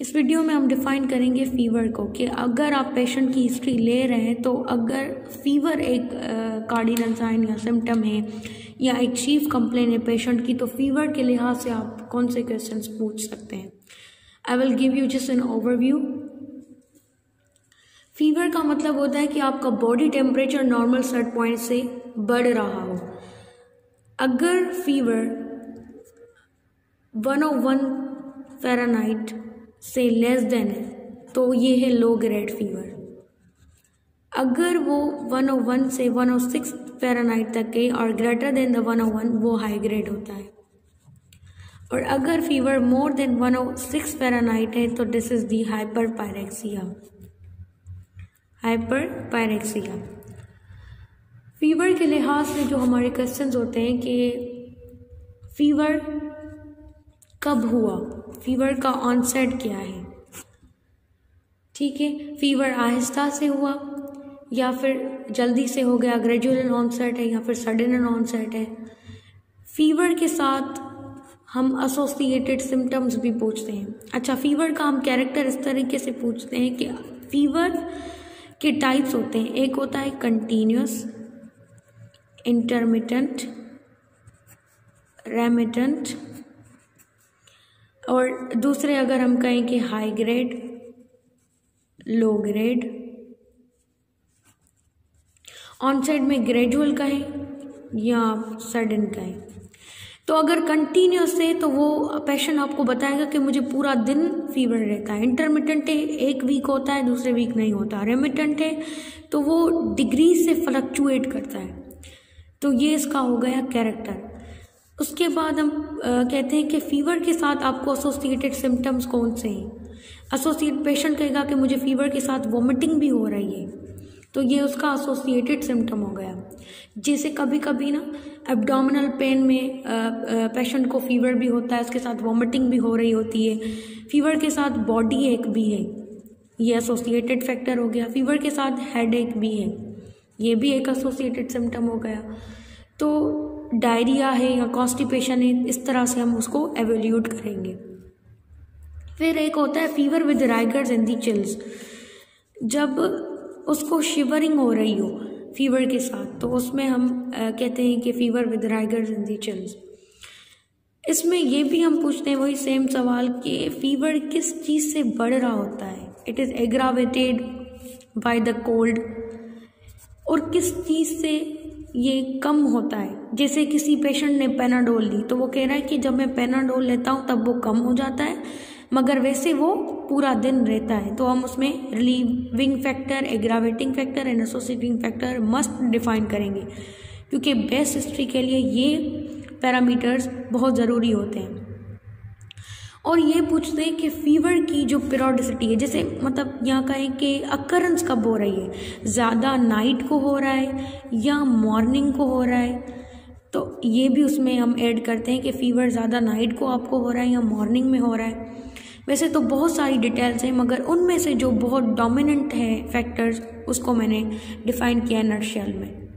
इस वीडियो में हम डिफाइन करेंगे फीवर को कि अगर आप पेशेंट की हिस्ट्री ले रहे हैं तो अगर फीवर एक कार्डिनल साइन या सिम्टम है, या एक चीफ कंप्लेन है पेशेंट की तो फीवर के लिहाज से आप कौन से क्वेश्चंस पूछ सकते हैं? I will give you just an overview fever का मतलब होता है कि आपका body temperature normal set point से बढ़ रहा हो। अगर fever one O one Fahrenheit से लेस देन है तो ये है लो ग्रेड फीवर अगर वो 101 से 106 फेरानाइट तक के और ग्रेटर देन द 101 वो हाई ग्रेड होता है. और अगर फीवर मोर देन 106 फेरानाइट है तो this is the hyperpyrexia hyperpyrexia fever के लिहाज से जो हमारे क्वेश्चंस होते हैं कि फीवर कब हुआ? फीवर का ऑनसेट क्या है? ठीक है फीवर आहिस्ता से हुआ, या फिर जल्दी से हो गया ग्रेजुअल ऑनसेट है, या फिर सडन ऑनसेट है। फीवर के साथ हम एसोसिएटेड सिम्टम्स भी पूछते हैं। अच्छा फीवर का हम कैरेक्टर इस तरीके से पूछते हैं कि फीवर के टाइप्स होते हैं। एक होता है कंटिन्यूस इंटरमिटेंट रेमिटेंट और दूसरे अगर हम कहें कि high grade low grade onset में ग्रेजुअल कहें या सडन कहें। तो अगर कंटिन्यूस है तो वो पेशेंट आपको बताएगा कि मुझे पूरा दिन फीवर रहता है। इंटरमीडियंट है, एक वीक होता है, दूसरे वीक नहीं होता। रेमिटेंट है तो वो डिग्री से फ्लक्चुएट करता है। तो ये इसका हो गया कैरेक्टर उसके बाद हम आ, कहते हैं कि फ़ीवर के साथ आपको एसोसिएटेड सिम्टम्स कौन से हैं? एसोसिएट पेशेंट कहेगा कि मुझे फ़ीवर के साथ वॉमिटिंग भी हो रही है। तो ये उसका एसोसिएटेड सिम्टम हो गया। जैसे कभी कभी ना एब्डोमिनल पेन में पेशेंट को फीवर भी होता है उसके साथ वॉमिटिंग भी हो रही होती है। फीवर के साथ बॉडी एक भी है। ये एसोसिएटेड फैक्टर हो गया। फीवर के साथ हेड एक भी है। ये भी एक एसोसिएटेड सिम्टम हो गया। तो डायरिया है या कॉन्स्टिपेशन है इस तरह से हम उसको एवेल्यूट करेंगे। फिर एक होता है fever with rigors in the chills जब उसको शिवरिंग हो रही हो फीवर के साथ तो उसमें हम आ, कहते हैं कि fever with rigors in the chills इसमें ये भी हम पूछते हैं वही सेम सवाल कि फीवर किस चीज़ से बढ़ रहा होता है? It is aggravated by the cold और किस चीज़ से ये कम होता है। जैसे किसी पेशेंट ने पेनाडोल ली तो वो कह रहा है कि जब मैं पेनाडोल लेता हूँ, तब वो कम हो जाता है, मगर वैसे वो पूरा दिन रहता है। तो हम उसमें relieving factor aggravating factor and associating factor must define करेंगे, क्योंकि बेस्ट हिस्ट्री के लिए ये पैरामीटर्स बहुत ज़रूरी होते हैं। और ये पूछते हैं कि फीवर की जो पीरियोडिसिटी है, जैसे मतलब यहाँ कहें कि अकरेंस कब हो रही है? ज़्यादा नाइट को हो रहा है या मॉर्निंग को हो रहा है? तो ये भी उसमें हम ऐड करते हैं कि फ़ीवर ज़्यादा नाइट को आपको हो रहा है या मॉर्निंग में हो रहा है। वैसे तो बहुत सारी डिटेल्स हैं, मगर उनमें से जो बहुत डोमिनेंट है फैक्टर्स उसको मैंने डिफ़ाइन किया नर्शल में।